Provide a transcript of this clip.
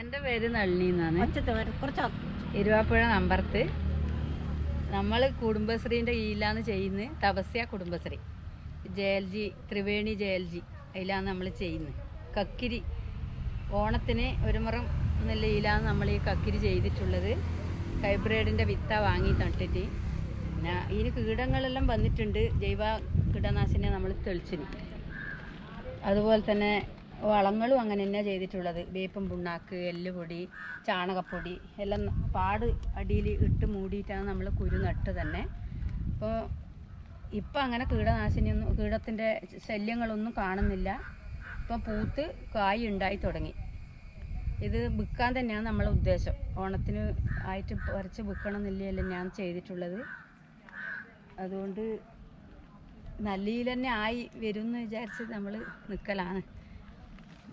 എന്റെ പേര് നളിനി എന്നാണ്. കുറച്ച് ഇരുവാപ്പുഴ നമ്പർത്ത്. നമ്മൾ കുടുംബശ്രീന്റെ കീഴിലാണ് ചെയ്യുന്നത്. Thapasya Kudumbashree. J L G Triveni J L G. അതിലാണ് നമ്മൾ ചെയ്യുന്നത്. കക്കിരി. ഓണത്തിന് ഒരു മുറം എന്നുള്ള ഇതിലാണ് നമ്മൾ ഈ കക്കിരി ചെയ്തിട്ടുള്ളത്. ഹൈബ്രിഡിന്റെ വിത്ത വാങ്ങി നട്ടിട്ട്. പിന്നെ ഇതിന് കീടങ്ങളെല്ലാം വന്നിട്ടുണ്ട്. ജൈവ കീടനാശിനി നമ്മൾ തെളിച്ചിന് അതുപോലെ തന്നെ വളങ്ങളും അങ്ങനെ തന്നെയാണ് ചെയ്തിട്ടുള്ളത്. വേപ്പും പുണ്ണാക്ക് എല്ലുപൊടി ചാണകപ്പൊടി എല്ലാം പാട് അടിയിൽ ഇട്ട് മൂടിയിട്ടാണ് നമ്മൾ കുരു നട്ട് തന്നെ. അപ്പോൾ ഇപ്പം അങ്ങനെ കീടനാശിനിയൊന്നും കീടത്തിന്റെ ശല്യങ്ങളൊന്നും കാണുന്നില്ല. ഇപ്പം പൂത്ത് കായ് ഉണ്ടായി തുടങ്ങി. ഇത് വിൽക്കാൻ തന്നെയാണ് നമ്മളെ ഉദ്ദേശം. ഓണത്തിന് ആയിട്ട് പറിച്ച് വിൽക്കണം എന്നില്ലല്ലോ ഞാൻ ചെയ്തിട്ടുള്ളത്. അതുകൊണ്ട് നല്ല രീതിയിൽ തന്നെ ആയി വരും എന്ന് വിചാരിച്ച് നമ്മൾ നിൽക്കലാണ്